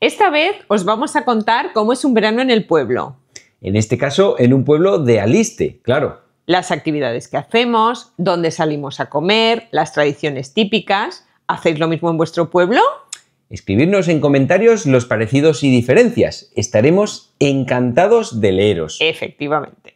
Esta vez os vamos a contar cómo es un verano en el pueblo. En este caso, en un pueblo de Aliste, claro. Las actividades que hacemos, dónde salimos a comer, las tradiciones típicas. ¿Hacéis lo mismo en vuestro pueblo? Escribirnos en comentarios los parecidos y diferencias. Estaremos encantados de leeros. Efectivamente.